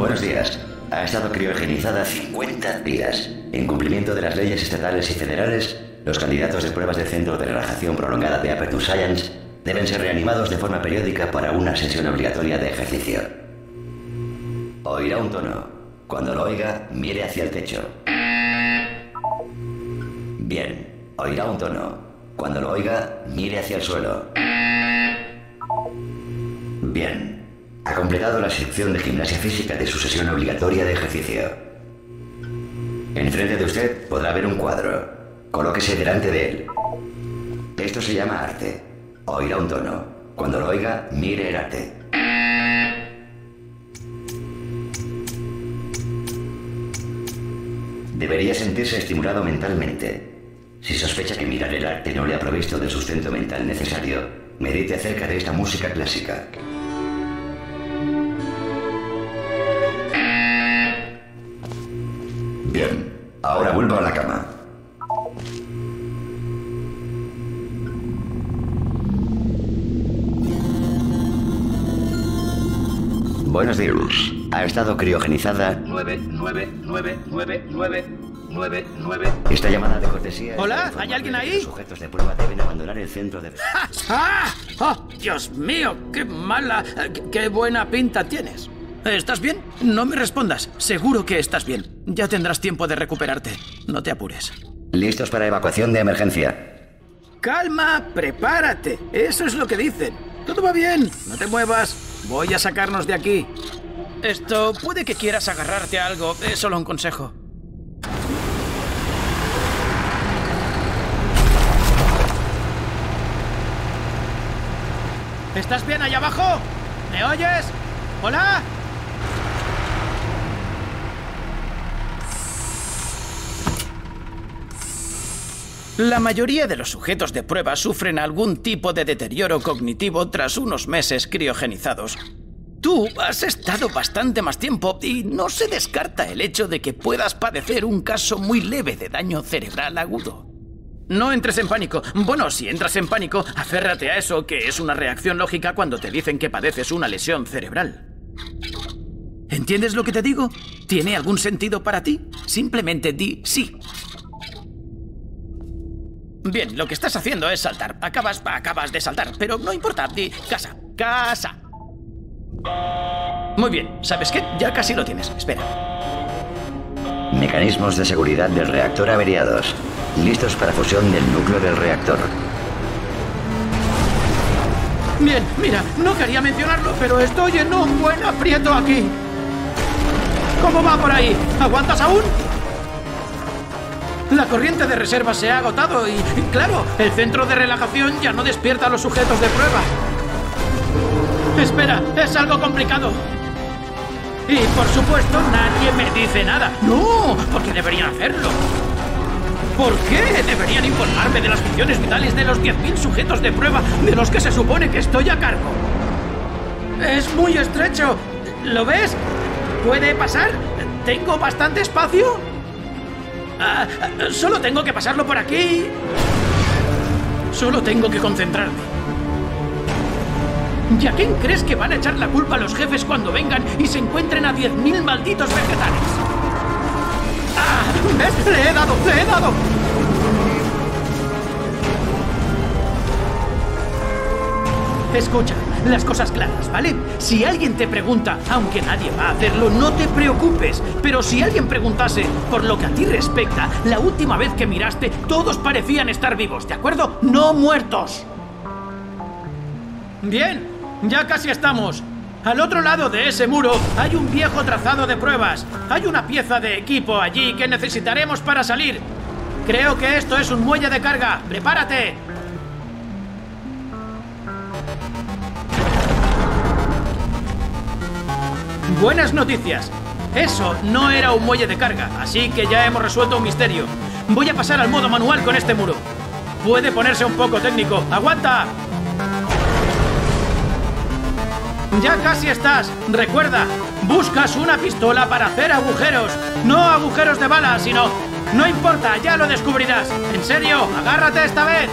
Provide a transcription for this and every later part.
Buenos días. Ha estado criogenizada 50 días. En cumplimiento de las leyes estatales y federales, los candidatos de pruebas del Centro de Relajación Prolongada de Aperture Science deben ser reanimados de forma periódica para una sesión obligatoria de ejercicio. Oirá un tono. Cuando lo oiga, mire hacia el techo. Bien, oirá un tono. Cuando lo oiga, mire hacia el suelo. Bien, ha completado la sección de gimnasia física de su sesión obligatoria de ejercicio. Enfrente de usted podrá ver un cuadro. Colóquese delante de él. Esto se llama arte. Oirá un tono. Cuando lo oiga, mire el arte. Debería sentirse estimulado mentalmente. Si sospecha que mirar el arte no le ha provisto del sustento mental necesario, medite acerca de esta música clásica. Bien, ahora vuelvo a la cama. Buenos días. Ha estado criogenizada 9999999. Esta llamada de cortesía. es Hola, ¿hay alguien ahí? Los sujetos de prueba deben abandonar el centro de. ¡Ah! ¡Oh, Dios mío! ¡Qué mala! qué- ¡Qué buena pinta tienes! ¿Estás bien? No me respondas. Seguro que estás bien. Ya tendrás tiempo de recuperarte. No te apures. Listos para evacuación de emergencia. Calma, prepárate. Eso es lo que dicen. Todo va bien. No te muevas. Voy a sacarnos de aquí. Esto puede que quieras agarrarte a algo. Es solo un consejo. ¿Estás bien allá abajo? ¿Me oyes? ¿Hola? La mayoría de los sujetos de prueba sufren algún tipo de deterioro cognitivo tras unos meses criogenizados. Tú has estado bastante más tiempo y no se descarta el hecho de que puedas padecer un caso muy leve de daño cerebral agudo. No entres en pánico. Bueno, si entras en pánico, aférrate a eso, que es una reacción lógica cuando te dicen que padeces una lesión cerebral. ¿Entiendes lo que te digo? ¿Tiene algún sentido para ti? Simplemente di sí. Bien, lo que estás haciendo es saltar. Acabas, acabas de saltar, pero no importa. Di casa, casa. Muy bien, ¿sabes qué? Ya casi lo tienes. Espera. Mecanismos de seguridad del reactor averiados. Listos para fusión del núcleo del reactor. Bien, mira, no quería mencionarlo, pero estoy en un buen aprieto aquí. ¿Cómo va por ahí? ¿Aguantas aún? La corriente de reserva se ha agotado y, claro, el centro de relajación ya no despierta a los sujetos de prueba. Espera, es algo complicado. Y por supuesto, nadie me dice nada. No, porque deberían hacerlo. ¿Por qué deberían informarme de las funciones vitales de los 10.000 sujetos de prueba de los que se supone que estoy a cargo? Es muy estrecho. ¿Lo ves? ¿Puede pasar? ¿Tengo bastante espacio? Ah, solo tengo que pasarlo por aquí. Solo tengo que concentrarme. ¿Y a quién crees que van a echar la culpa a los jefes cuando vengan y se encuentren a 10.000 malditos vegetales? ¡Ah! ¿Ves? ¡Le he dado! ¡Le he dado! Escucha, las cosas claras, ¿vale? Si alguien te pregunta, aunque nadie va a hacerlo, no te preocupes. Pero si alguien preguntase, por lo que a ti respecta, la última vez que miraste, todos parecían estar vivos, ¿de acuerdo? No muertos. Bien, ya casi estamos. Al otro lado de ese muro hay un viejo trazado de pruebas. Hay una pieza de equipo allí que necesitaremos para salir. Creo que esto es un muelle de carga. ¡Prepárate! Buenas noticias. Eso no era un muelle de carga, así que ya hemos resuelto un misterio. Voy a pasar al modo manual con este muro. Puede ponerse un poco técnico. ¡Aguanta! Ya casi estás. Recuerda, buscas una pistola para hacer agujeros. No agujeros de bala, sino... No importa, ya lo descubrirás. En serio, agárrate esta vez.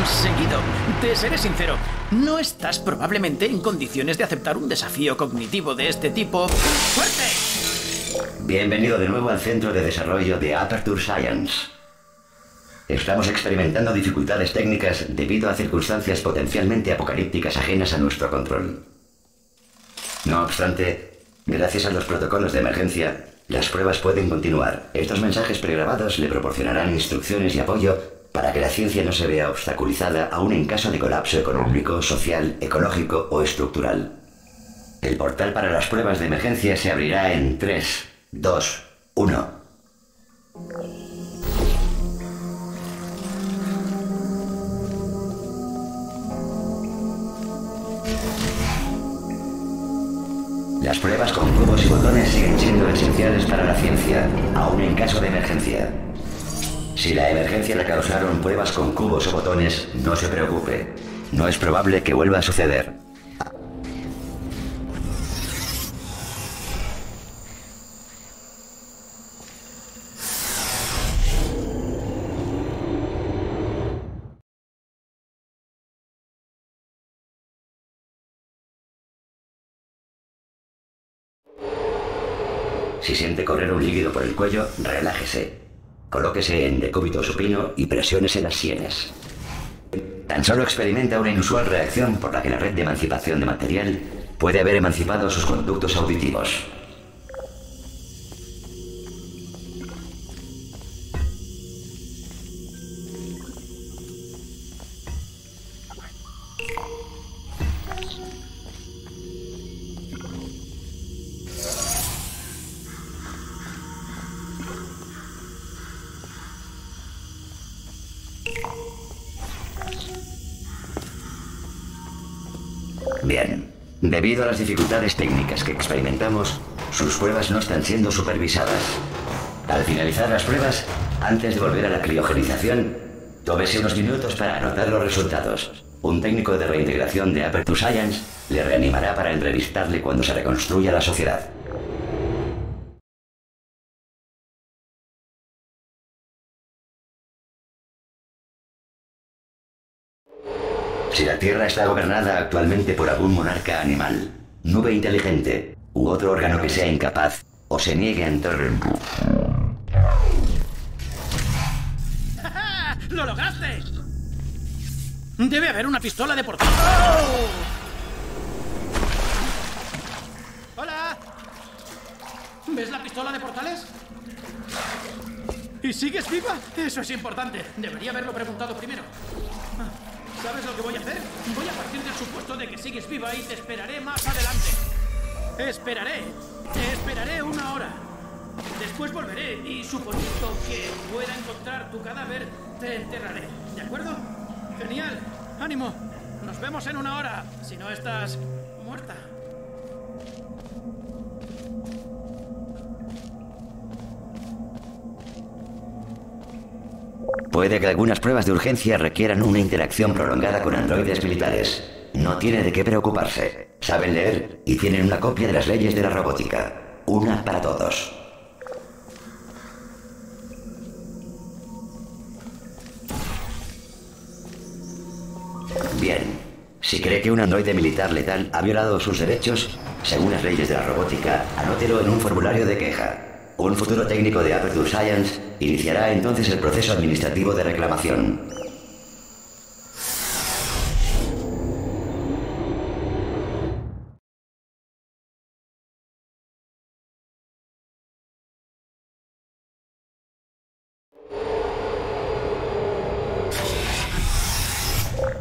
Conseguido. Te seré sincero, no estás probablemente en condiciones de aceptar un desafío cognitivo de este tipo. ¡Fuerte! Bienvenido de nuevo al Centro de Desarrollo de Aperture Science. Estamos experimentando dificultades técnicas debido a circunstancias potencialmente apocalípticas ajenas a nuestro control. No obstante, gracias a los protocolos de emergencia, las pruebas pueden continuar. Estos mensajes pregrabados le proporcionarán instrucciones y apoyo para que la ciencia no se vea obstaculizada aún en caso de colapso económico, social, ecológico o estructural. El portal para las pruebas de emergencia se abrirá en 3, 2, 1. Las pruebas con cubos y botones siguen siendo esenciales para la ciencia, aún en caso de emergencia. Si la emergencia la causaron pruebas con cubos o botones, no se preocupe. No es probable que vuelva a suceder. Si siente correr un líquido por el cuello, relájese. Colóquese en decúbito supino y presiónese las sienes. Tan solo experimenta una inusual reacción por la que la red de emancipación de material puede haber emancipado sus conductos auditivos. Debido a las dificultades técnicas que experimentamos, sus pruebas no están siendo supervisadas. Al finalizar las pruebas, antes de volver a la criogenización, tómese unos minutos para anotar los resultados. Un técnico de reintegración de Aperture Science le reanimará para entrevistarle cuando se reconstruya la sociedad. Tierra está gobernada actualmente por algún monarca animal, nube inteligente u otro órgano que sea incapaz o se niegue a entrar en... ¡Lo lograste! Debe haber una pistola de portal. ¡Hola! ¿Ves la pistola de portales? ¿Y sigues viva? Eso es importante. Debería haberlo preguntado primero. ¿Sabes lo que voy a hacer? Voy a partir del supuesto de que sigues viva y te esperaré más adelante. Esperaré. Te esperaré una hora. Después volveré y suponiendo que pueda encontrar tu cadáver, te enterraré. ¿De acuerdo? Genial. Ánimo. Nos vemos en una hora, si no estás muerta. Puede que algunas pruebas de urgencia requieran una interacción prolongada con androides militares. No tiene de qué preocuparse. Saben leer y tienen una copia de las leyes de la robótica. Una para todos. Bien. Si cree que un androide militar letal ha violado sus derechos, según las leyes de la robótica, anótelo en un formulario de queja. Un futuro técnico de Aperture Science iniciará entonces el proceso administrativo de reclamación.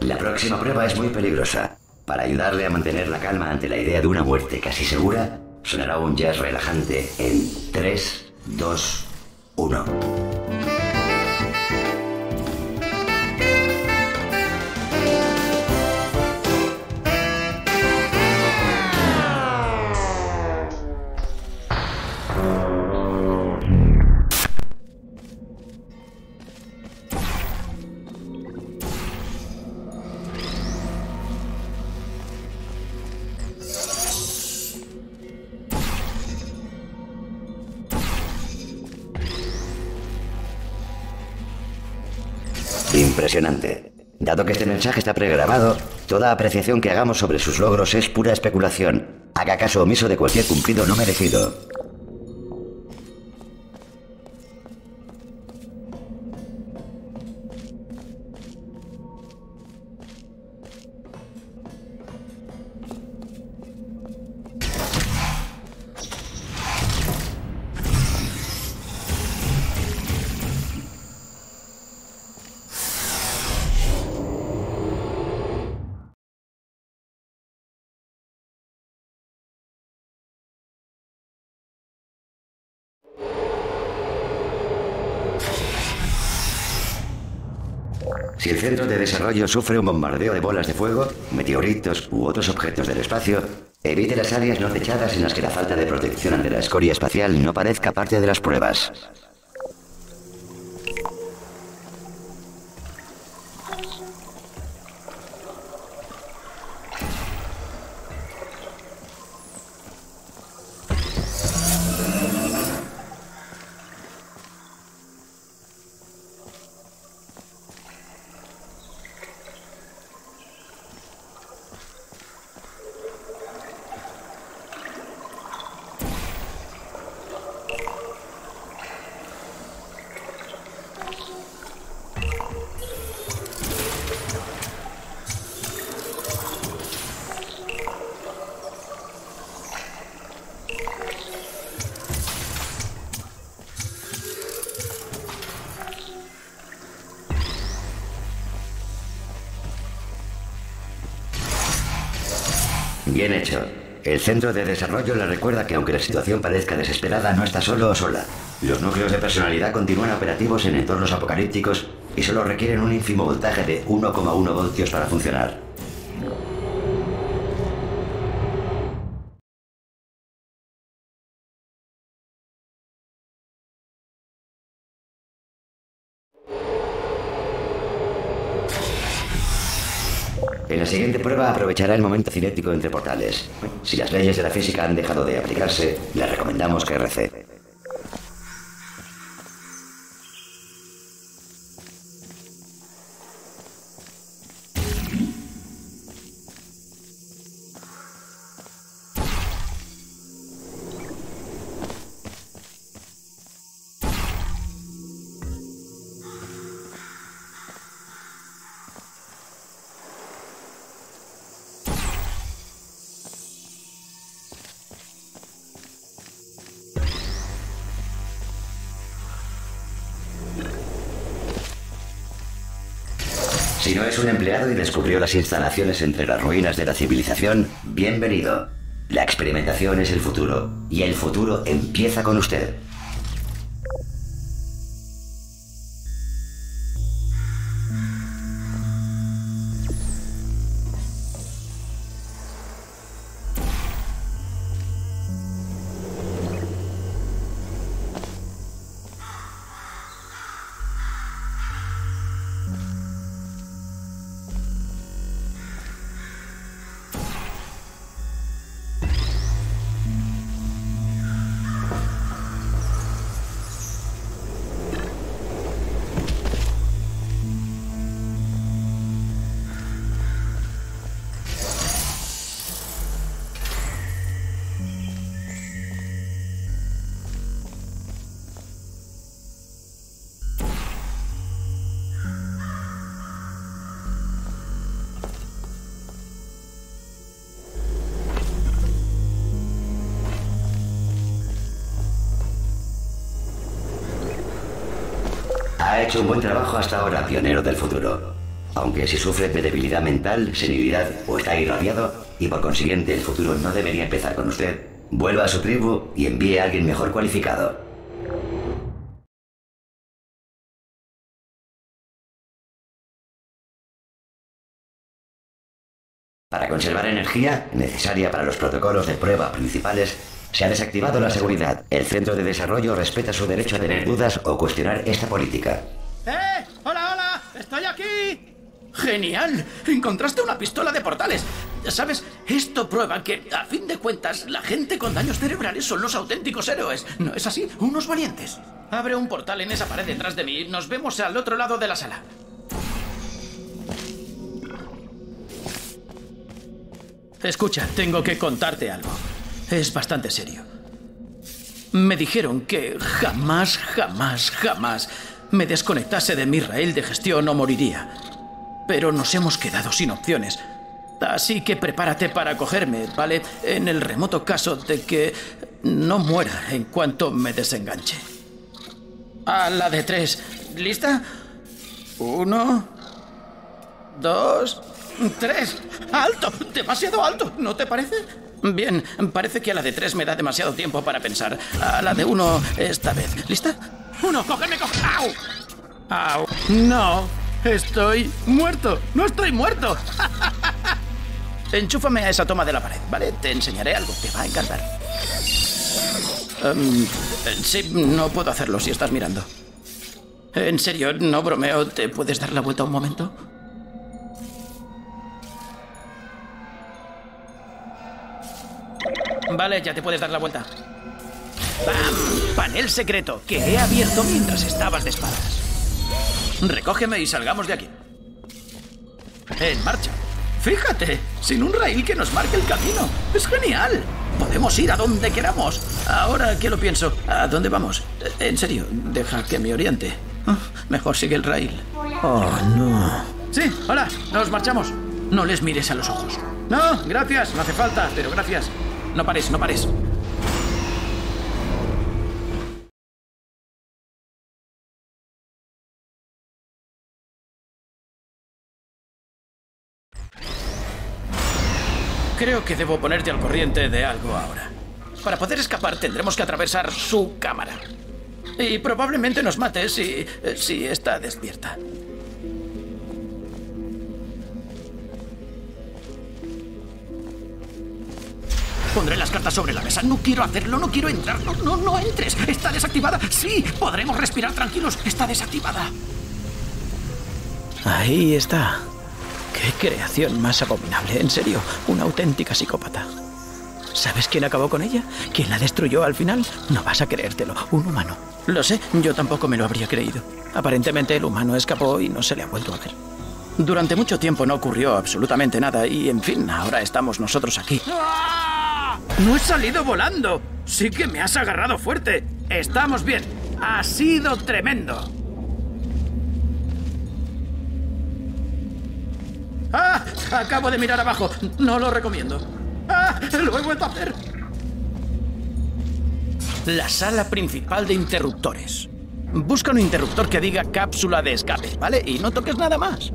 La próxima prueba es muy peligrosa. Para ayudarle a mantener la calma ante la idea de una muerte casi segura, sonará un jazz relajante en 3, 2, 1. Mensaje está pregrabado, toda apreciación que hagamos sobre sus logros es pura especulación. Haga caso omiso de cualquier cumplido no merecido. Desarrollo sufre un bombardeo de bolas de fuego, meteoritos u otros objetos del espacio, evite las áreas no techadas en las que la falta de protección ante la escoria espacial no parezca parte de las pruebas. Bien hecho. El centro de desarrollo le recuerda que aunque la situación parezca desesperada, no está solo o sola. Los núcleos de personalidad continúan operativos en entornos apocalípticos y solo requieren un ínfimo voltaje de 1,1 voltios para funcionar. Prueba aprovechará el momento cinético entre portales. Si las leyes de la física han dejado de aplicarse, le recomendamos que rece. Y descubrió las instalaciones entre las ruinas de la civilización, bienvenido. La experimentación es el futuro, y el futuro empieza con usted. Hecho un buen trabajo hasta ahora, pionero del futuro. Aunque si sufre de debilidad mental, senilidad o está irradiado, y por consiguiente el futuro no debería empezar con usted, vuelva a su tribu y envíe a alguien mejor cualificado. Para conservar energía, necesaria para los protocolos de prueba principales, se ha desactivado la seguridad. El Centro de Desarrollo respeta su derecho a tener dudas o cuestionar esta política. ¡Eh! ¡Hola, hola! ¡Estoy aquí! ¡Genial! Encontraste una pistola de portales. ¿Sabes? Esto prueba que, a fin de cuentas, la gente con daños cerebrales son los auténticos héroes. ¿No es así? Unos valientes. Abre un portal en esa pared detrás de mí. Nos vemos al otro lado de la sala. Escucha, tengo que contarte algo. Es bastante serio. Me dijeron que jamás, jamás, jamás me desconectase de mi raíl de gestión o moriría. Pero nos hemos quedado sin opciones. Así que prepárate para cogerme, ¿vale? En el remoto caso de que no muera en cuanto me desenganche. A la de tres. ¿Lista? Uno. Dos. Tres. ¡Alto! Demasiado alto, ¿no te parece? Bien, parece que a la de tres me da demasiado tiempo para pensar. A la de uno esta vez. ¿Lista? Uno, cógeme, cógeme. ¡Au! ¡Au! No, estoy muerto. No estoy muerto. Enchúfame a esa toma de la pared, ¿vale? Te enseñaré algo, te va a encantar. Em, sí, no puedo hacerlo si estás mirando. En serio, no bromeo. ¿Te puedes dar la vuelta un momento? Vale, ya te puedes dar la vuelta. ¡Bam! Panel secreto que he abierto mientras estabas de espadas. Recógeme y salgamos de aquí. En marcha. Fíjate, sin un rail que nos marque el camino. Es genial. Podemos ir a donde queramos. Ahora que lo pienso, ¿a dónde vamos? En serio, deja que me oriente. Ah, mejor sigue el rail. Oh, no. Sí, hola, nos marchamos. No les mires a los ojos. No, gracias, no hace falta, pero gracias. No pares, no pares. Creo que debo ponerte al corriente de algo ahora. Para poder escapar tendremos que atravesar su cámara. Y probablemente nos mate si, si está despierta. Pondré las cartas sobre la mesa. No quiero hacerlo, no quiero entrar. No, no, no entres. Está desactivada. Sí, podremos respirar tranquilos. Está desactivada. Ahí está. Qué creación más abominable. En serio, una auténtica psicópata. ¿Sabes quién acabó con ella? ¿Quién la destruyó al final? No vas a creértelo. Un humano. Lo sé, yo tampoco me lo habría creído. Aparentemente el humano escapó y no se le ha vuelto a ver. Durante mucho tiempo no ocurrió absolutamente nada y, en fin, ahora estamos nosotros aquí. ¡No he salido volando! Sí que me has agarrado fuerte. Estamos bien. Ha sido tremendo. ¡Ah! Acabo de mirar abajo. No lo recomiendo. ¡Ah! Lo he vuelto a hacer. La sala principal de interruptores. Busca un interruptor que diga cápsula de escape, ¿vale? Y no toques nada más.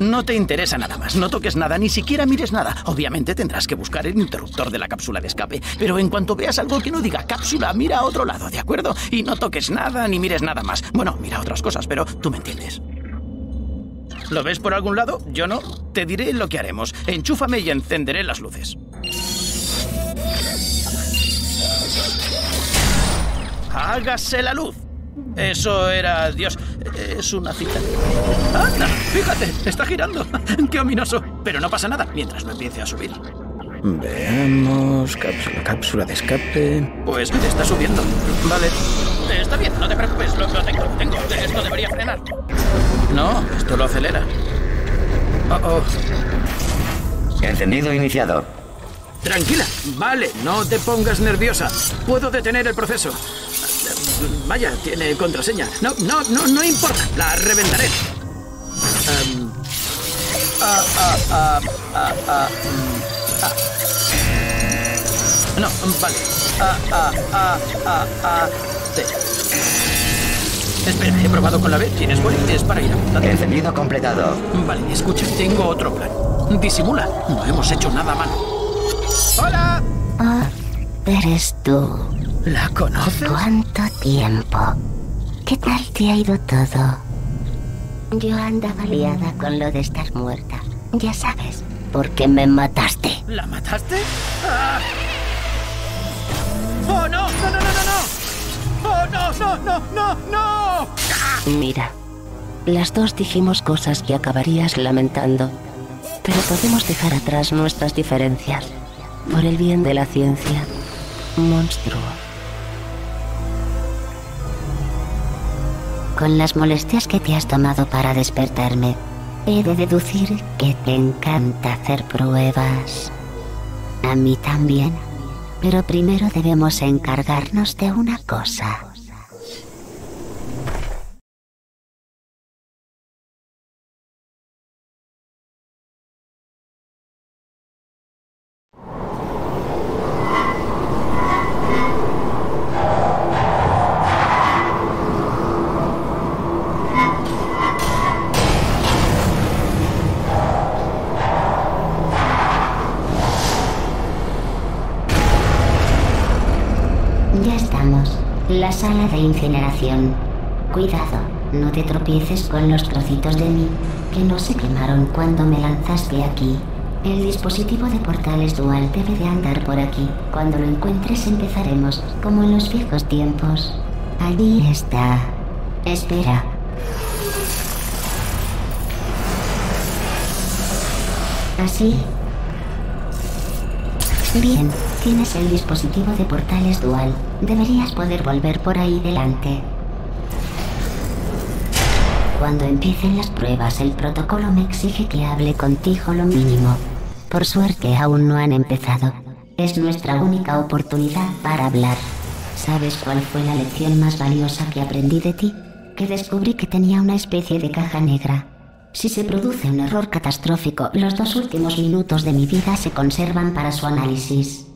No te interesa nada más, no toques nada, ni siquiera mires nada. Obviamente tendrás que buscar el interruptor de la cápsula de escape, pero en cuanto veas algo que no diga cápsula, mira a otro lado, ¿de acuerdo? Y no toques nada ni mires nada más. Bueno, mira otras cosas, pero tú me entiendes. ¿Lo ves por algún lado? Yo no. Te diré lo que haremos. Enchúfame y encenderé las luces. Hágase la luz. Eso era Dios. Es una cita. ¡Anda! Fíjate, está girando. ¡Qué ominoso! Pero no pasa nada mientras no empiece a subir. Veamos. Cápsula, cápsula de escape. Pues está subiendo. Vale. Está bien, no te preocupes. Lo, lo tengo, lo tengo. Esto debería frenar. No, esto lo acelera. Oh, oh. Encendido iniciado. Tranquila. Vale, no te pongas nerviosa. Puedo detener el proceso. Vaya, tiene contraseña. No, no, no, no importa. La reventaré. Em, ah, ah, ah, mm. No, vale. Espera, he probado con la B. ¿Tienes? Es para ir apuntando. Encendido completado. Vale, escucha, tengo otro plan. Disimula. No hemos hecho nada malo. ¡Hola! Ah, eres tú. ¿La conoces? ¿Cuánto tiempo? ¿Qué tal te ha ido todo? Yo andaba liada con lo de estar muerta. Ya sabes, porque me mataste. ¿La mataste? ¡Ah! ¡Oh, no! ¡No, no, no, no, no! ¡Oh, no, no, no, no, no! Mira, las dos dijimos cosas que acabarías lamentando. Pero podemos dejar atrás nuestras diferencias. Por el bien de la ciencia. Monstruo. Con las molestias que te has tomado para despertarme, he de deducir que te encanta hacer pruebas. A mí también. Pero primero debemos encargarnos de una cosa. Cuidado, no te tropieces con los trocitos de mí que no se quemaron cuando me lanzaste aquí. El dispositivo de portales dual debe de andar por aquí. Cuando lo encuentres empezaremos, como en los viejos tiempos. Allí está. Espera. ¿Así? Bien, tienes el dispositivo de portales dual. Deberías poder volver por ahí delante. Cuando empiecen las pruebas, el protocolo me exige que hable contigo lo mínimo. Por suerte, aún no han empezado. Es nuestra única oportunidad para hablar. ¿Sabes cuál fue la lección más valiosa que aprendí de ti? Que descubrí que tenía una especie de caja negra. Si se produce un error catastrófico, los dos últimos minutos de mi vida se conservan para su análisis.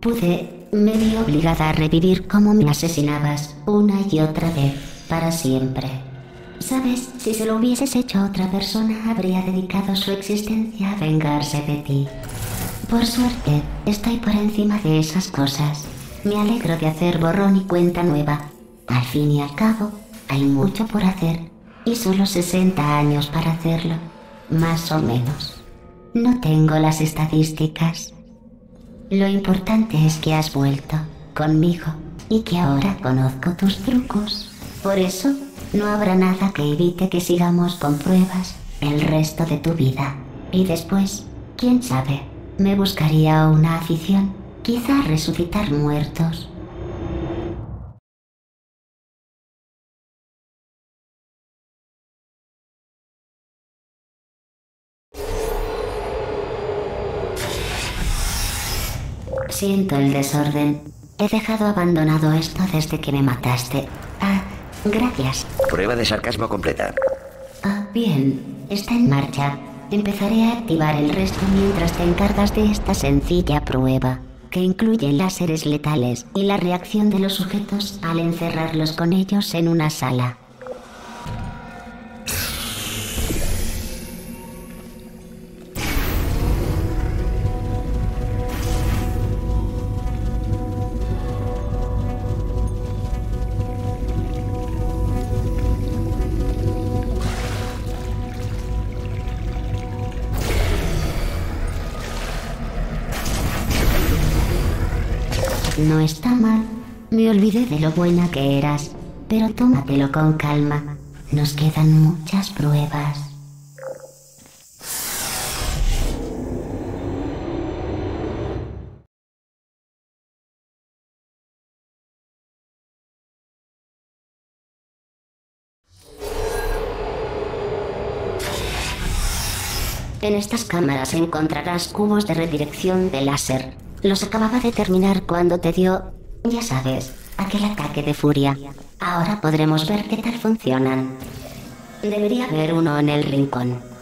Pude, me vi obligada a revivir cómo me asesinabas una y otra vez, para siempre. Sabes, si se lo hubieses hecho a otra persona, habría dedicado su existencia a vengarse de ti. Por suerte, estoy por encima de esas cosas. Me alegro de hacer borrón y cuenta nueva. Al fin y al cabo, hay mucho por hacer. Y solo 60 años para hacerlo. Más o menos. No tengo las estadísticas. Lo importante es que has vuelto conmigo y que ahora conozco tus trucos. Por eso, no habrá nada que evite que sigamos con pruebas el resto de tu vida. Y después, quién sabe, me buscaría una afición, quizá resucitar muertos. Siento el desorden. He dejado abandonado esto desde que me mataste. Gracias. Prueba de sarcasmo completa. Ah, bien. Está en marcha. Empezaré a activar el resto mientras te encargas de esta sencilla prueba, que incluye láseres letales y la reacción de los sujetos al encerrarlos con ellos en una sala. Olvidé de lo buena que eras. Pero tómatelo con calma. Nos quedan muchas pruebas. En estas cámaras encontrarás cubos de redirección de láser. Los acababa de terminar cuando te dio, ya sabes, aquel ataque de furia. Ahora podremos ver qué tal funcionan. Debería haber uno en el rincón.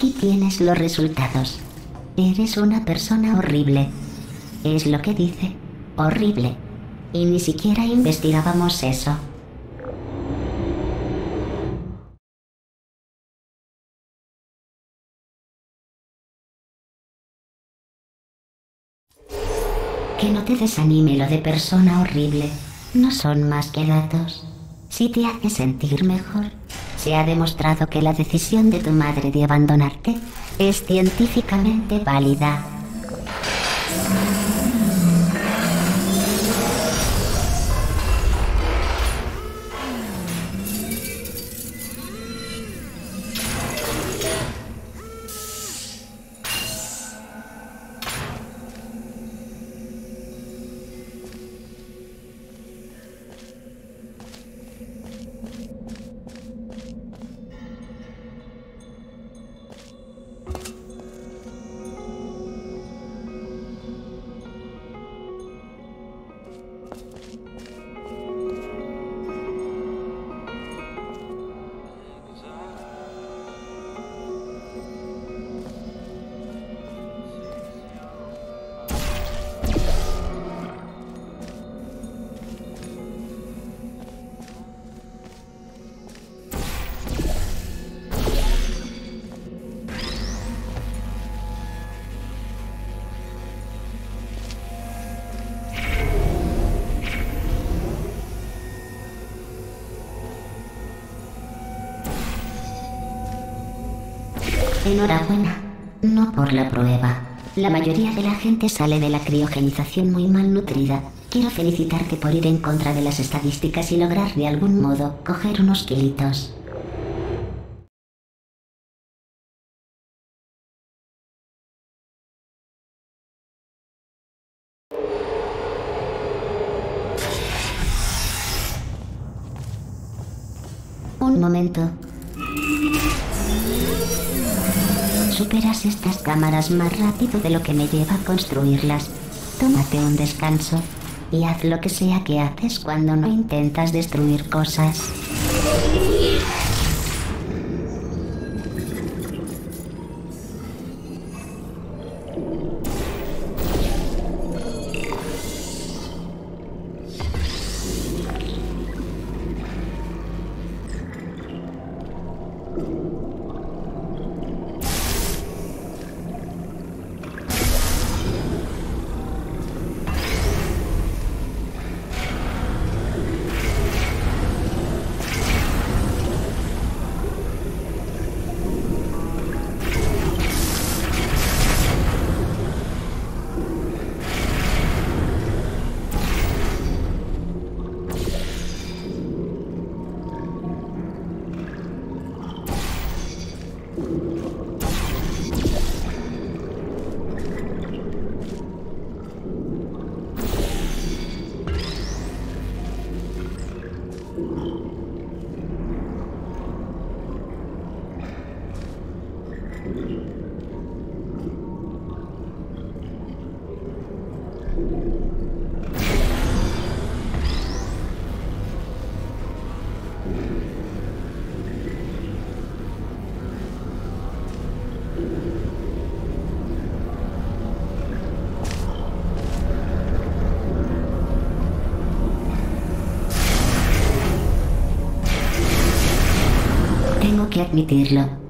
Aquí tienes los resultados. Eres una persona horrible. Es lo que dice. Horrible. Y ni siquiera investigábamos eso. Que no te desanime lo de persona horrible. No son más que datos. Si te hace sentir mejor, se ha demostrado que la decisión de tu madre de abandonarte es científicamente válida. Enhorabuena. No por la prueba. La mayoría de la gente sale de la criogenización muy mal nutrida. Quiero felicitarte por ir en contra de las estadísticas y lograr de algún modo coger unos kilitos. Un momento. Estas cámaras más rápido de lo que me lleva a construirlas. Tómate un descanso y haz lo que sea que haces cuando no intentas destruir cosas.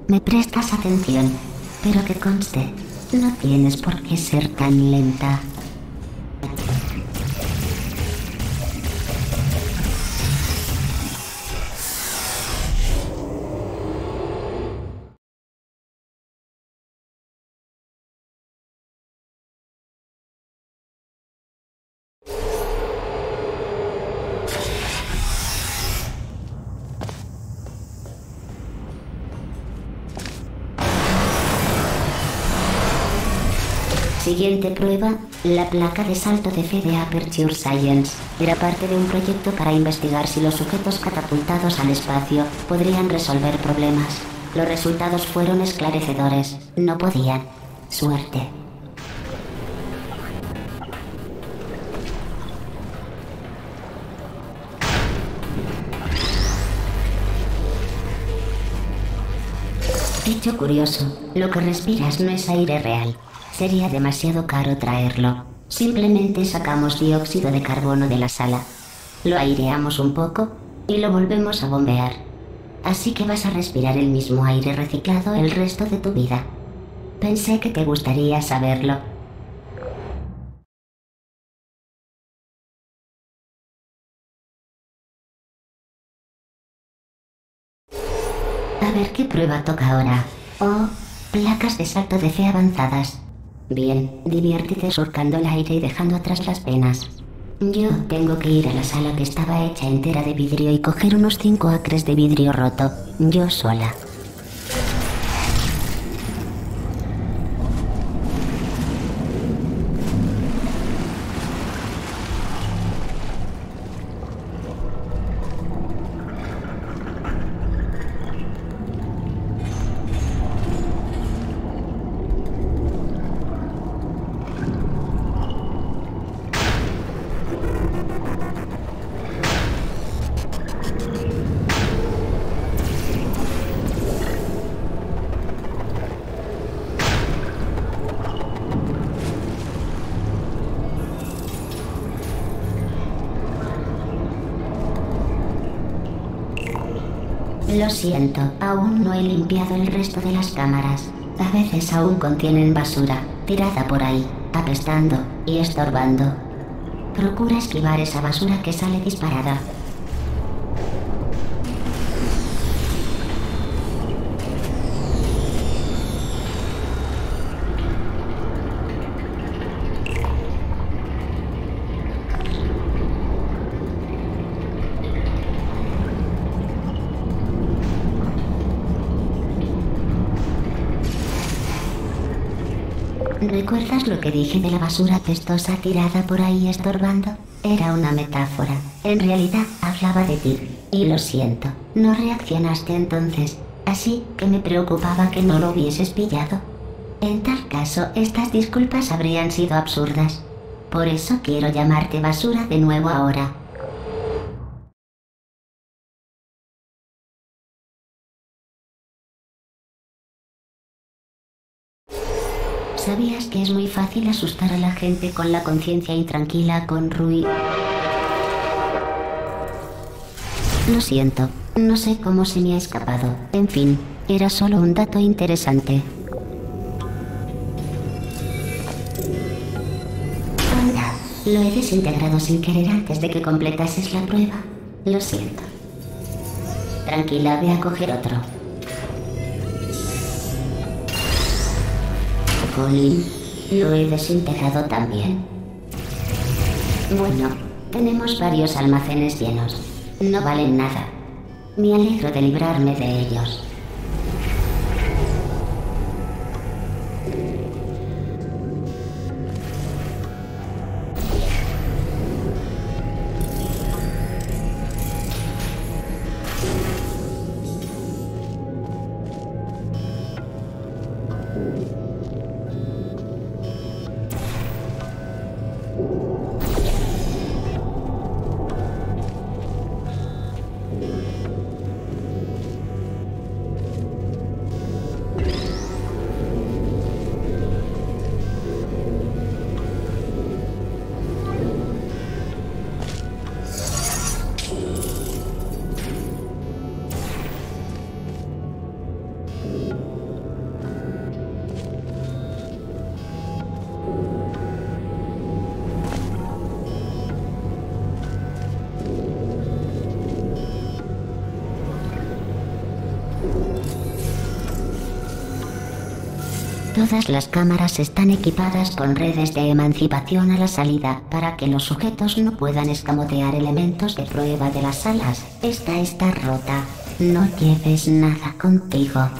Me prestas atención. Pero que conste, no tienes por qué ser tan lenta. Siguiente prueba, la placa de salto de fe de Aperture Science. Era parte de un proyecto para investigar si los sujetos catapultados al espacio podrían resolver problemas. Los resultados fueron esclarecedores. No podían. Suerte. Hecho curioso, lo que respiras no es aire real. Sería demasiado caro traerlo. Simplemente sacamos dióxido de carbono de la sala, lo aireamos un poco y lo volvemos a bombear. Así que vas a respirar el mismo aire reciclado el resto de tu vida. Pensé que te gustaría saberlo. A ver qué prueba toca ahora. Oh, placas de salto de fe avanzadas. Bien, diviértete surcando el aire y dejando atrás las penas. Yo tengo que ir a la sala que estaba hecha entera de vidrio y coger unos 5 acres de vidrio roto, yo sola. Aún no he limpiado el resto de las cámaras. A veces aún contienen basura, tirada por ahí, apestando y estorbando. Procura esquivar esa basura que sale disparada. ¿Recuerdas lo que dije de la basura pestosa tirada por ahí estorbando? Era una metáfora. En realidad hablaba de ti. Y lo siento, no reaccionaste entonces. Así que me preocupaba que no lo hubieses pillado. En tal caso, estas disculpas habrían sido absurdas. Por eso quiero llamarte basura de nuevo ahora. ¿Sabías que es muy fácil asustar a la gente con la conciencia intranquila con Rui? Lo siento, no sé cómo se me ha escapado. En fin, era solo un dato interesante. Anda, lo he desintegrado sin querer antes de que completases la prueba. Lo siento. Tranquila, ve a coger otro. Colin, lo he desintegrado también. Bueno, tenemos varios almacenes llenos. No valen nada. Me alegro de librarme de ellos. Todas las cámaras están equipadas con redes de emancipación a la salida para que los sujetos no puedan escamotear elementos de prueba de las salas. Esta está rota. No lleves nada contigo.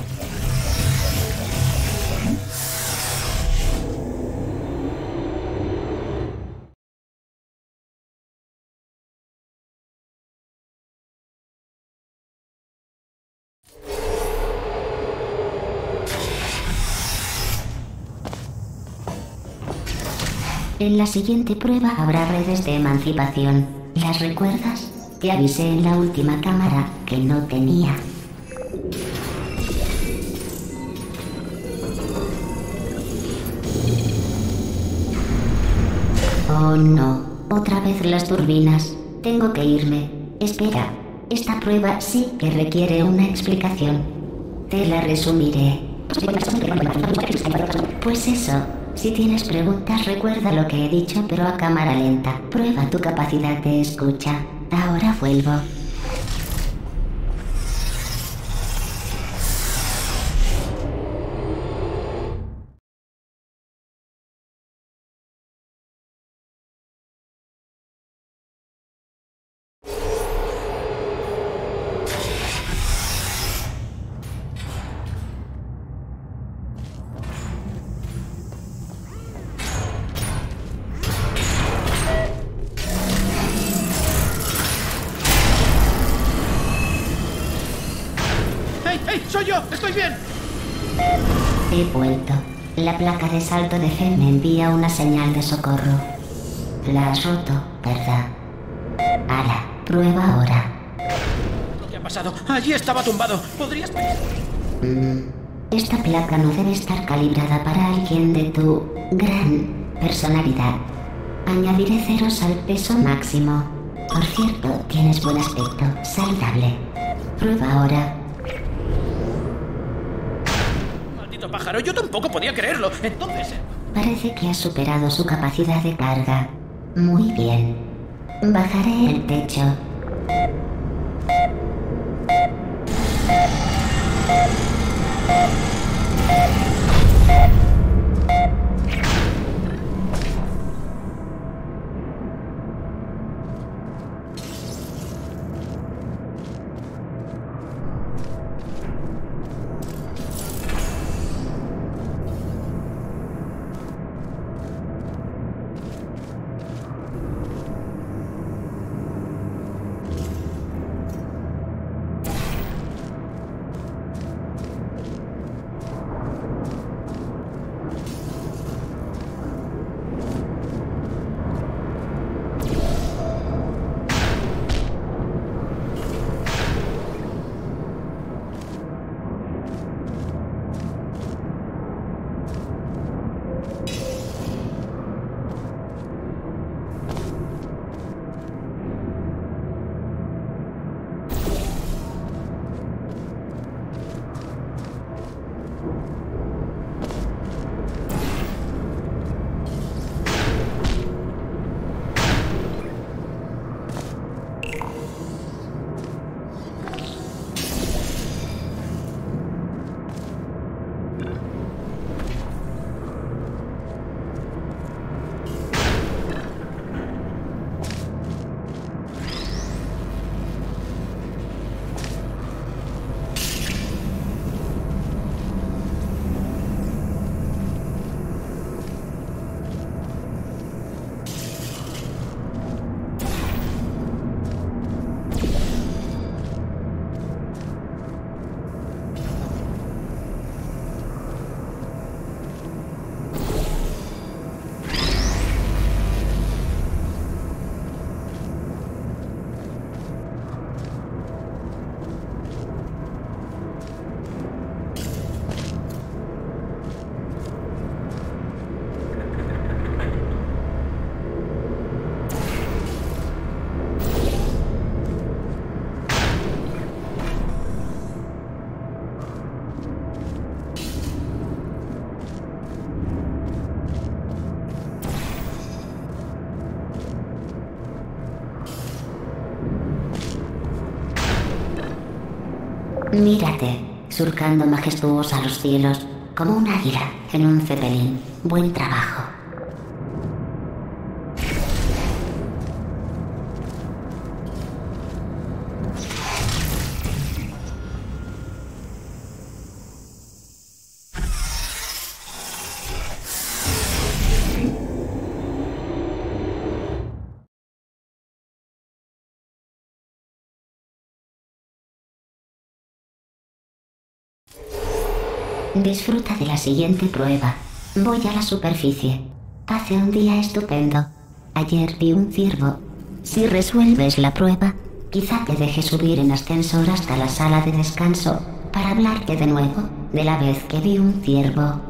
En la siguiente prueba habrá redes de emancipación. ¿Las recuerdas? Te avisé en la última cámara que no tenía. Oh no, otra vez las turbinas. Tengo que irme. Espera, esta prueba sí que requiere una explicación. Te la resumiré. Pues eso, si tienes preguntas, recuerda lo que he dicho, pero a cámara lenta. Prueba tu capacidad de escucha. Ahora vuelvo. La placa de salto de fe me envía una señal de socorro. La has roto, ¿verdad? Ala, prueba ahora. ¿Qué ha pasado? Allí estaba tumbado. ¿Podrías...? Esta placa no debe estar calibrada para alguien de tu gran personalidad. Añadiré ceros al peso máximo. Por cierto, tienes buen aspecto, saludable. Prueba ahora. Pájaro, yo tampoco podía creerlo. Entonces... eh, Parece que has superado su capacidad de carga. Muy bien. Bajaré el techo. Mírate, surcando majestuosa los cielos, como un águila en un cepelín. Buen trabajo. Disfruta de la siguiente prueba. Voy a la superficie. Hace un día estupendo. Ayer vi un ciervo. Si resuelves la prueba, quizá te deje subir en ascensor hasta la sala de descanso para hablarte de nuevo de la vez que vi un ciervo.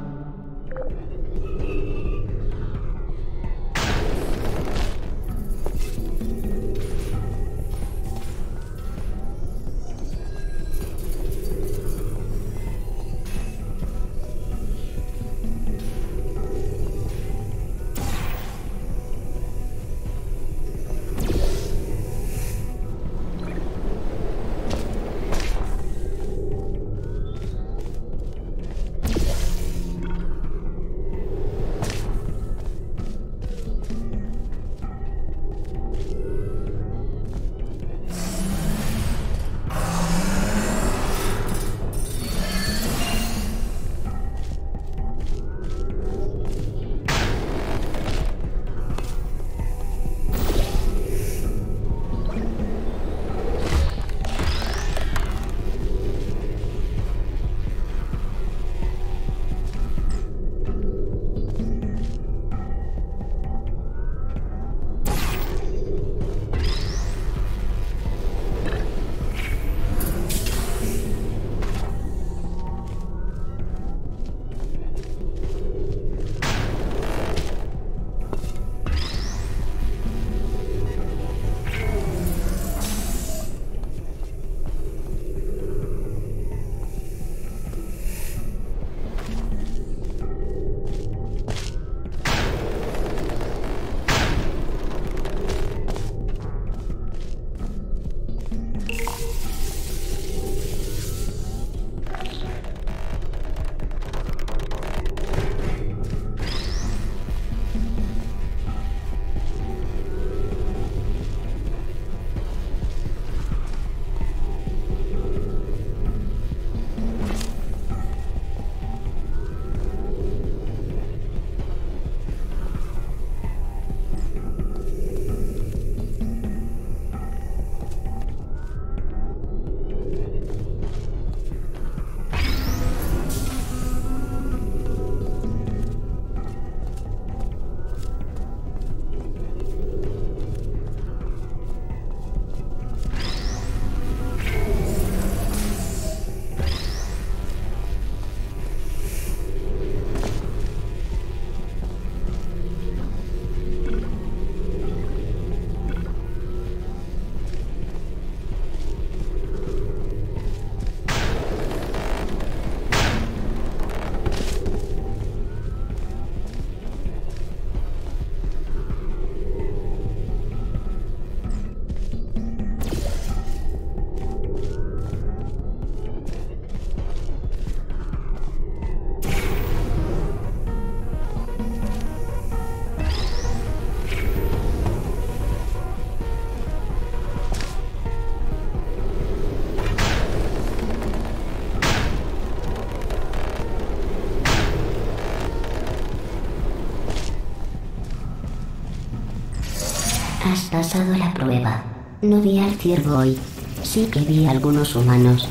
Has pasado la prueba. No vi al ciervo hoy. Sí que vi a algunos humanos.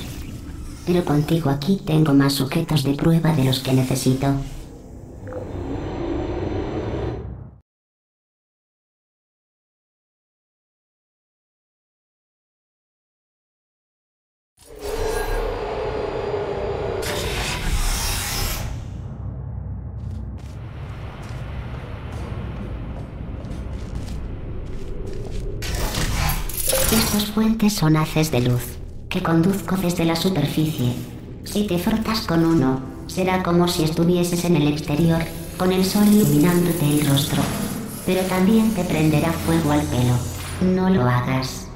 Pero contigo aquí tengo más sujetos de prueba de los que necesito. Son haces de luz que conduzco desde la superficie. Si te frotas con uno, será como si estuvieses en el exterior, con el sol iluminándote el rostro. Pero también te prenderá fuego al pelo. No lo hagas.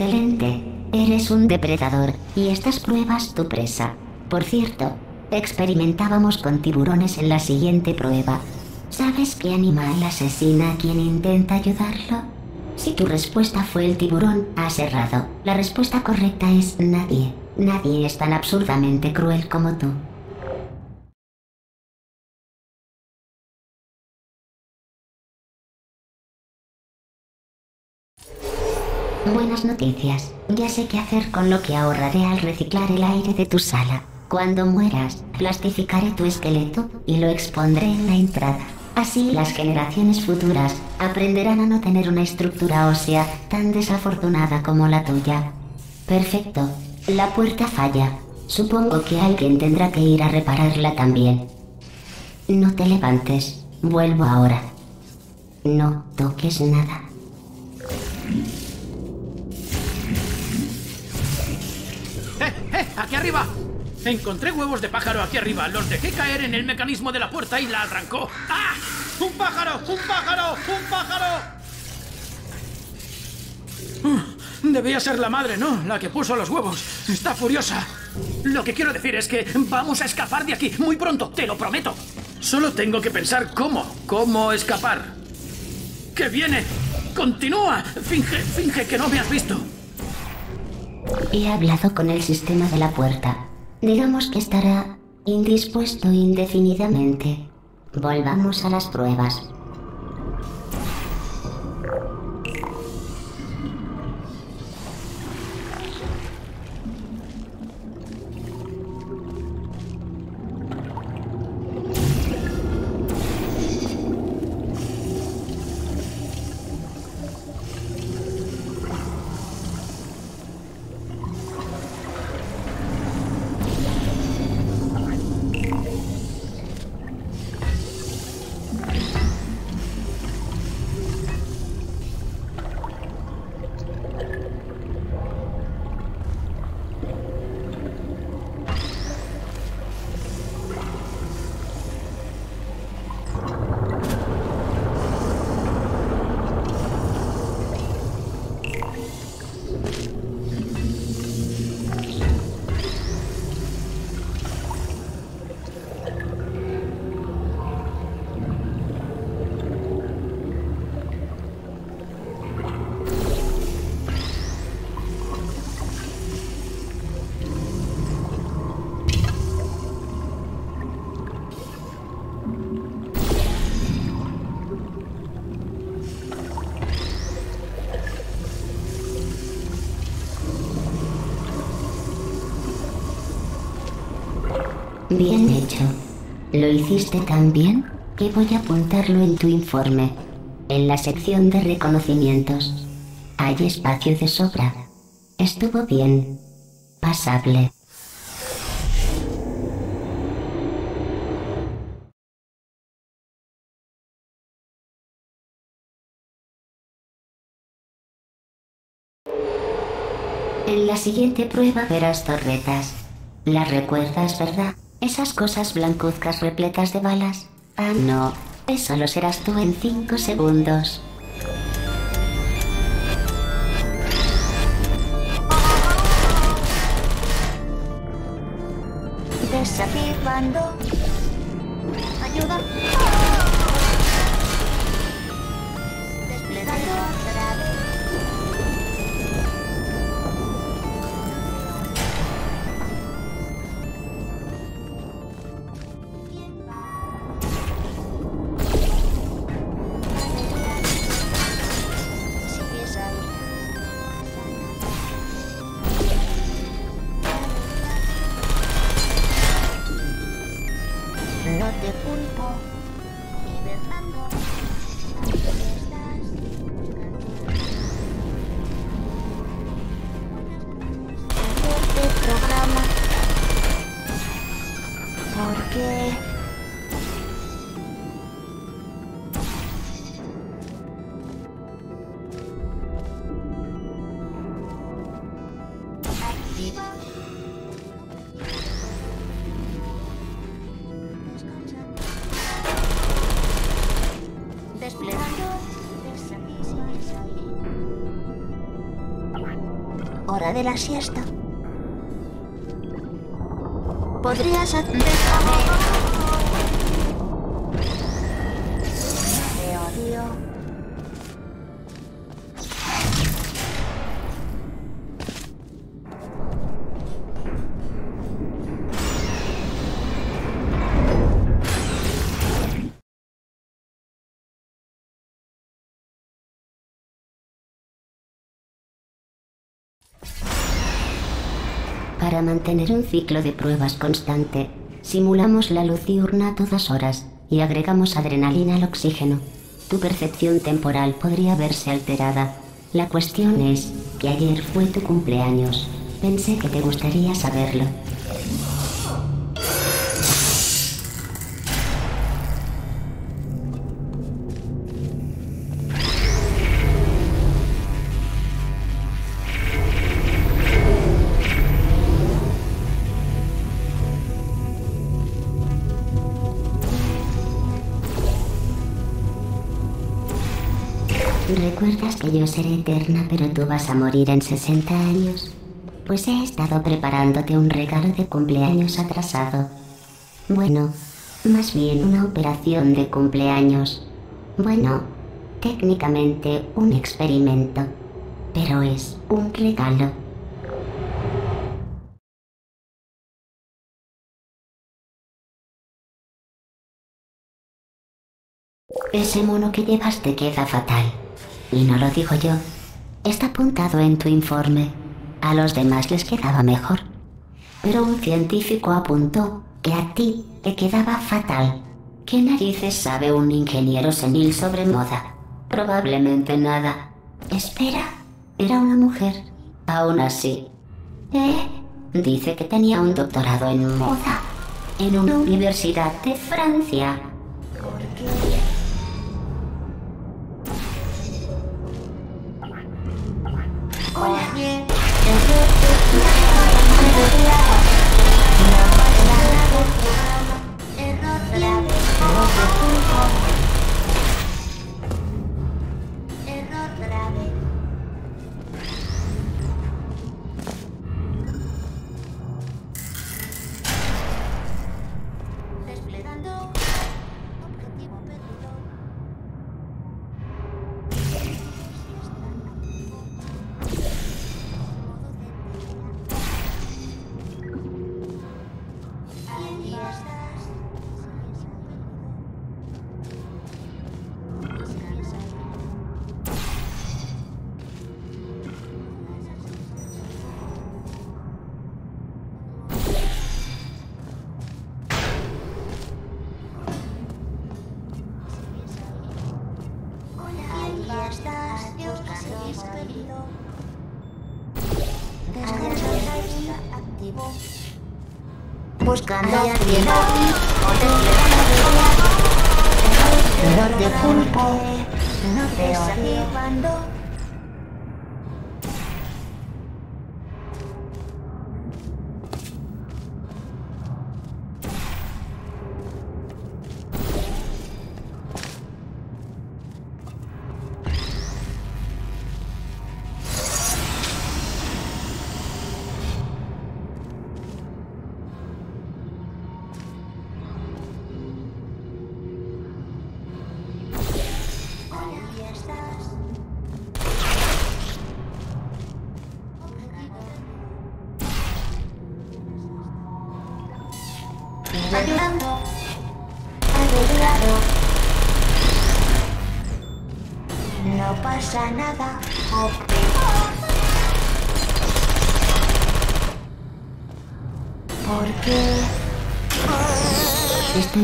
Excelente. Eres un depredador y estas pruebas tu presa. Por cierto, experimentábamos con tiburones en la siguiente prueba. ¿Sabes qué animal asesina a quien intenta ayudarlo? Si tu respuesta fue el tiburón, has errado. La respuesta correcta es nadie. Nadie es tan absurdamente cruel como tú. Noticias. Ya sé qué hacer con lo que ahorraré al reciclar el aire de tu sala. Cuando mueras, plastificaré tu esqueleto y lo expondré en la entrada. Así las generaciones futuras aprenderán a no tener una estructura ósea tan desafortunada como la tuya. Perfecto. La puerta falla. Supongo que alguien tendrá que ir a repararla también. No te levantes. Vuelvo ahora. No toques nada. Arriba! Encontré huevos de pájaro aquí arriba. Los dejé caer en el mecanismo de la puerta y la arrancó. ¡Ah! ¡Un pájaro! ¡Un pájaro! ¡Un pájaro! Debía ser la madre, ¿no? La que puso los huevos. Está furiosa. Lo que quiero decir es que vamos a escapar de aquí muy pronto, te lo prometo. Solo tengo que pensar cómo, cómo escapar. ¡Que viene! ¡Continúa! Finge, finge que no me has visto. He hablado con el sistema de la puerta. Digamos que estará indispuesto indefinidamente. Volvamos a las pruebas. Bien hecho. Lo hiciste tan bien que voy a apuntarlo en tu informe, en la sección de reconocimientos. Hay espacio de sobra. Estuvo bien. Pasable. En la siguiente prueba verás torretas. ¿Las recuerdas, verdad? Esas cosas blancuzcas repletas de balas. Ah, no. Eso lo serás tú en cinco segundos. Desactivando. De la siesta. Podrías hacer... Para mantener un ciclo de pruebas constante, simulamos la luz diurna a todas horas y agregamos adrenalina al oxígeno. Tu percepción temporal podría verse alterada. La cuestión es que ayer fue tu cumpleaños. Pensé que te gustaría saberlo. Que yo seré eterna pero tú vas a morir en 60 años? Pues he estado preparándote un regalo de cumpleaños atrasado. Bueno, más bien una operación de cumpleaños. Bueno, técnicamente un experimento, pero es un regalo. Ese mono que llevas te queda fatal. Y no lo digo yo. Está apuntado en tu informe. A los demás les quedaba mejor. Pero un científico apuntó que a ti te quedaba fatal. ¿Qué narices sabe un ingeniero senil sobre moda? Probablemente nada. Espera, era una mujer. Aún así. ¿Eh? Dice que tenía un doctorado en moda. En una universidad de Francia. Error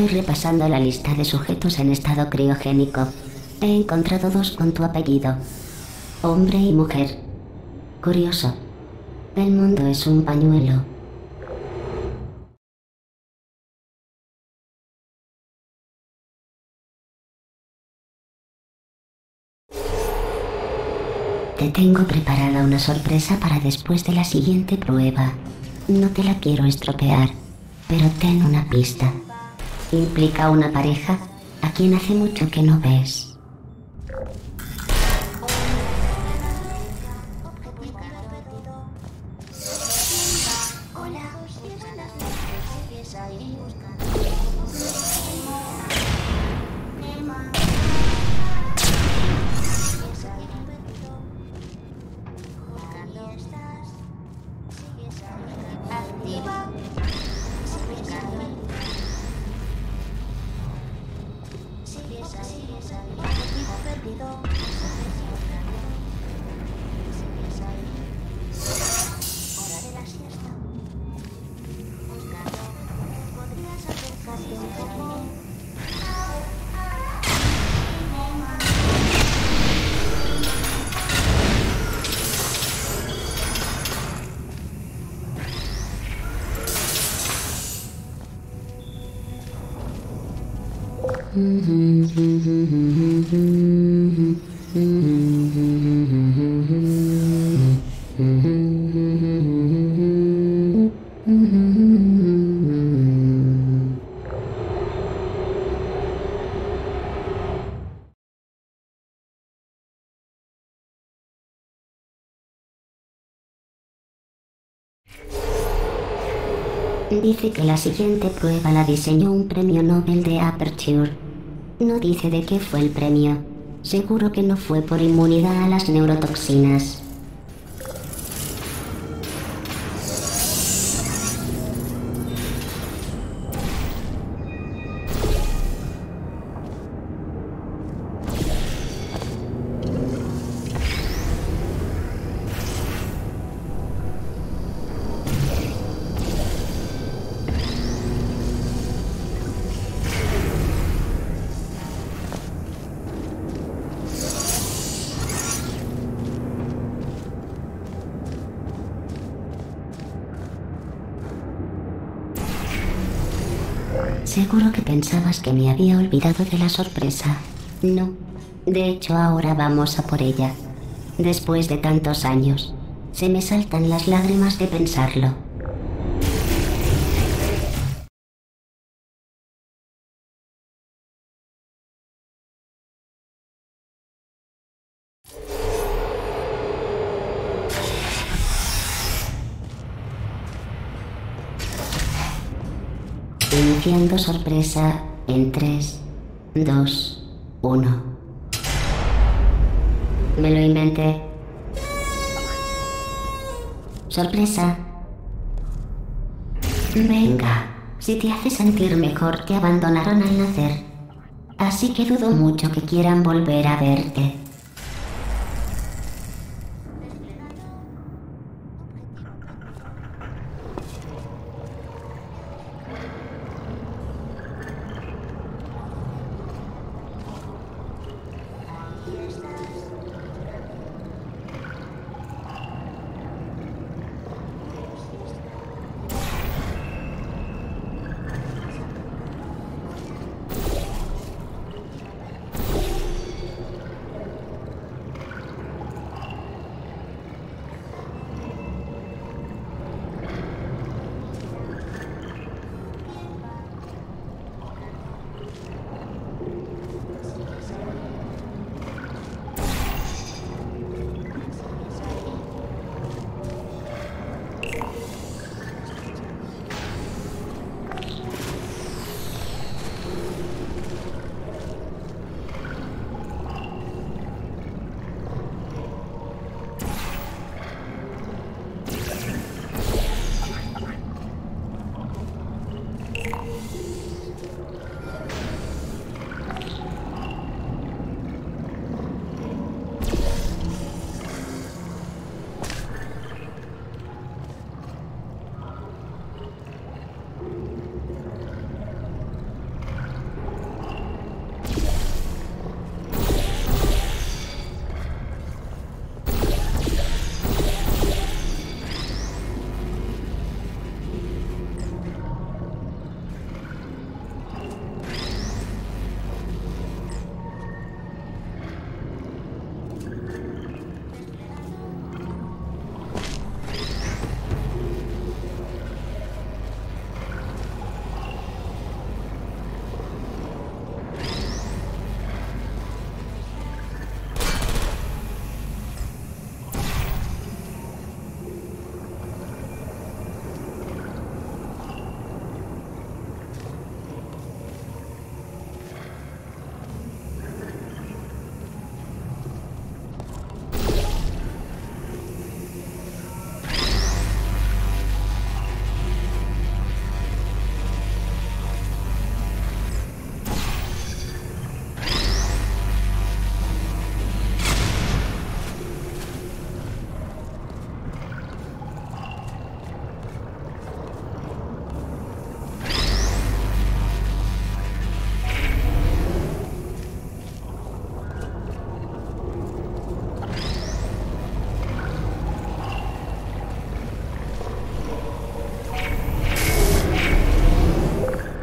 Repasando la lista de sujetos en estado criogénico. He encontrado dos con tu apellido. Hombre y mujer. Curioso. El mundo es un pañuelo. Te tengo preparada una sorpresa para después de la siguiente prueba. No te la quiero estropear, pero ten una pista. Implica una pareja a quien hace mucho que no ves. Mm-hmm. mm-hmm. mm-hmm. Dice que la siguiente prueba la diseñó un premio Nobel de Aperture. No dice de qué fue el premio. Seguro que no fue por inmunidad a las neurotoxinas. Pensabas que me había olvidado de la sorpresa. No. De hecho, ahora vamos a por ella. Después de tantos años. Se me saltan las lágrimas de pensarlo. Sorpresa en 3, 2, 1. Me lo inventé. Sorpresa. Venga, si te hace sentir mejor, te abandonaron al nacer. Así que dudo mucho que quieran volver a verte.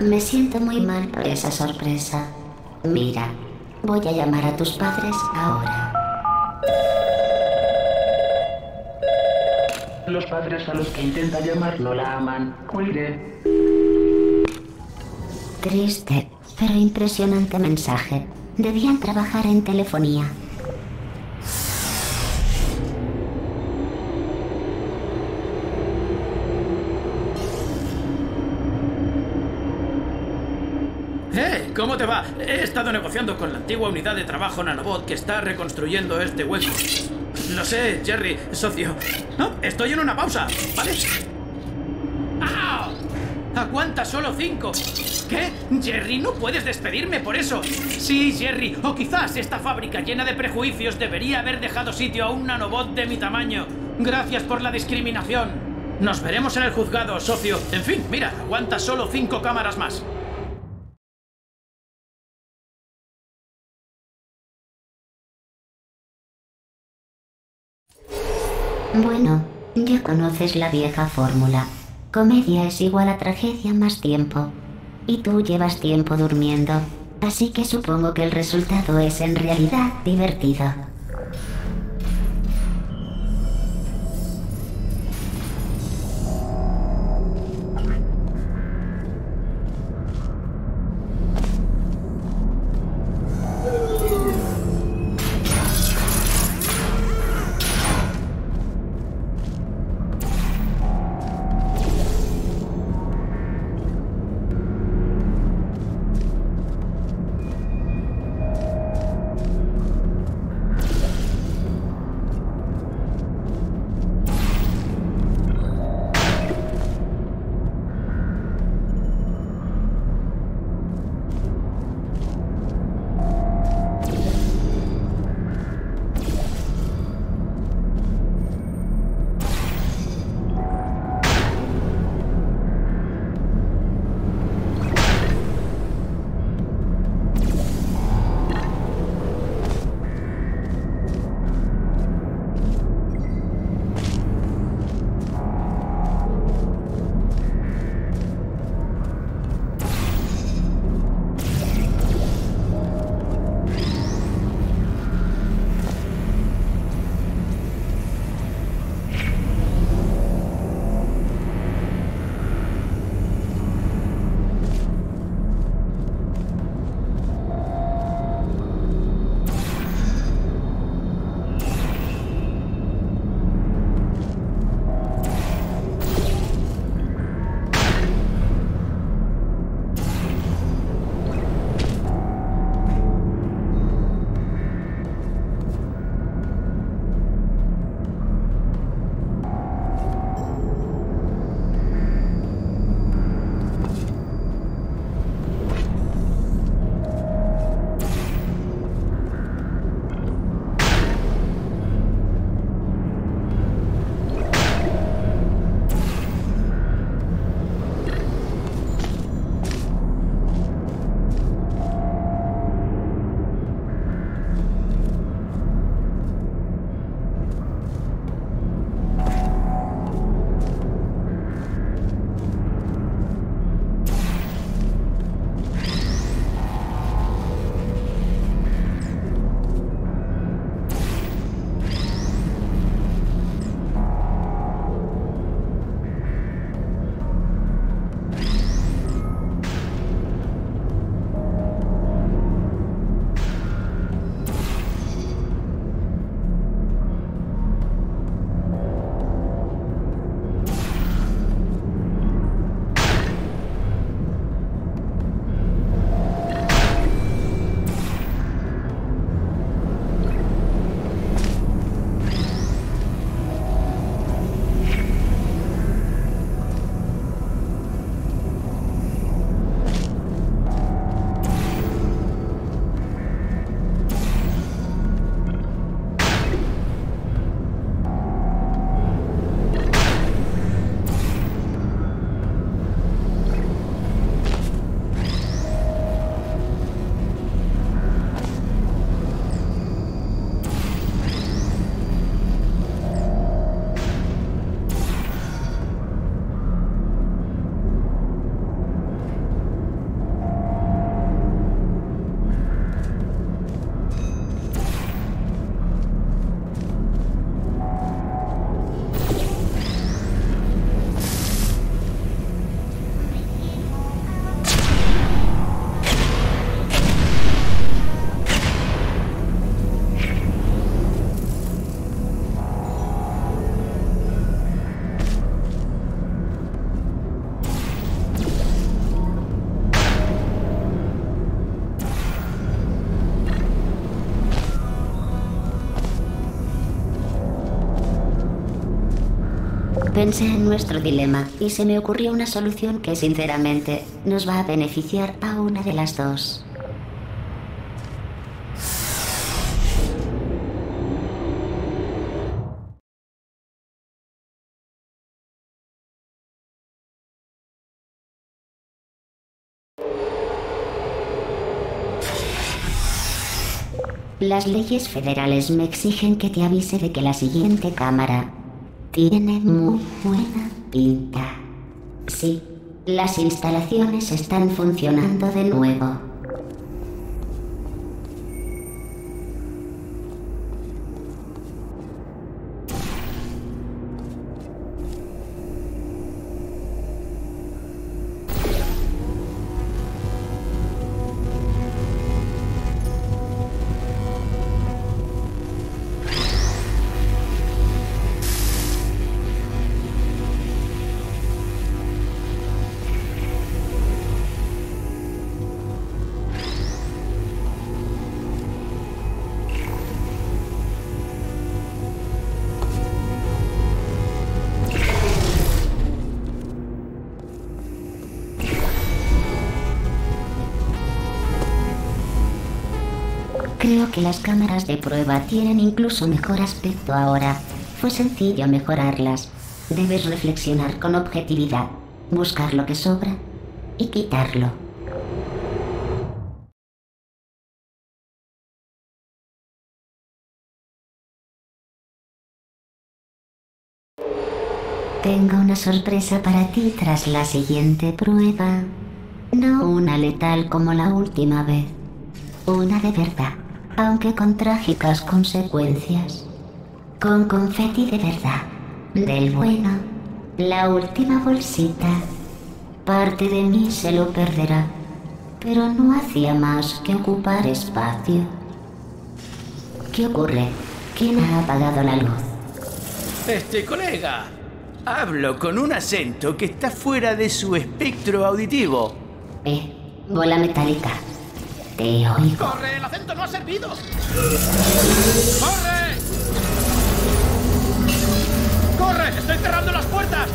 Me siento muy mal por esa sorpresa. Mira, voy a llamar a tus padres ahora. Los padres a los que intenta llamar no la aman. Cuelgue. Triste, pero impresionante mensaje. Debían trabajar en telefonía. ¡Eh! ¿Cómo te va? He negociando con la antigua unidad de trabajo Nanobot que está reconstruyendo este hueco. Lo sé, Jerry, socio. No, estoy en una pausa, ¿vale? ¡Aguanta solo cinco! ¿Qué? Jerry, no puedes despedirme por eso. Sí, Jerry, o quizás esta fábrica llena de prejuicios debería haber dejado sitio a un nanobot de mi tamaño. Gracias por la discriminación. Nos veremos en el juzgado, socio. En fin, mira, aguanta solo cinco cámaras más. Conoces la vieja fórmula. Comedia es igual a tragedia más tiempo. Y tú llevas tiempo durmiendo. Así que supongo que el resultado es en realidad divertido. Pensé en nuestro dilema y se me ocurrió una solución que sinceramente nos va a beneficiar a una de las dos. Las leyes federales me exigen que te avise de que la siguiente cámara tiene muy buena pinta. Sí, las instalaciones están funcionando de nuevo. Que las cámaras de prueba tienen incluso mejor aspecto ahora. Fue sencillo mejorarlas. Debes reflexionar con objetividad, buscar lo que sobra y quitarlo. Tengo una sorpresa para ti tras la siguiente prueba. No una letal como la última vez. Una de verdad, aunque con trágicas consecuencias. Con confeti de verdad, del bueno. La última bolsita. Parte de mí se lo perderá, pero no hacía más que ocupar espacio. ¿Qué ocurre? ¿Quién ha apagado la luz? Este colega. Hablo con un acento que está fuera de su espectro auditivo. Eh, bola metálica. ¡Corre! ¡El acento no ha servido! ¡Corre! ¡Corre! ¡Estoy cerrando las puertas!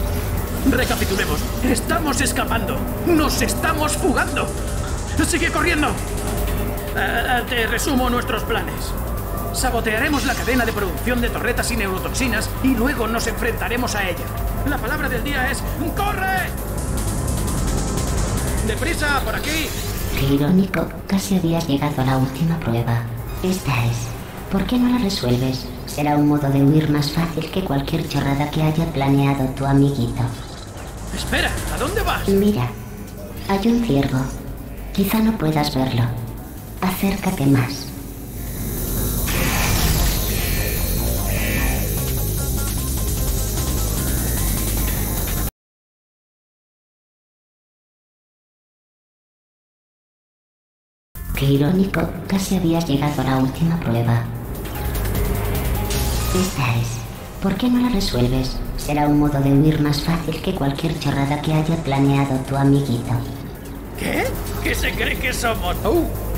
Recapitulemos. Estamos escapando. Nos estamos fugando. Sigue corriendo. Eh, te resumo nuestros planes. Sabotearemos la cadena de producción de torretas y neurotoxinas y luego nos enfrentaremos a ella. La palabra del día es ¡Corre! ¡Deprisa, por aquí! Qué irónico, casi habías llegado a la última prueba. Esta es. ¿Por qué no la resuelves? Será un modo de huir más fácil que cualquier chorrada que haya planeado tu amiguito. Espera, ¿a dónde vas? Mira, hay un ciervo. Quizá no puedas verlo. Acércate más. Qué irónico, casi habías llegado a la última prueba. Esta es. ¿Por qué no la resuelves? Será un modo de huir más fácil que cualquier chorrada que haya planeado tu amiguito. ¿Qué? ¿Qué se cree que somos? ¡Uh!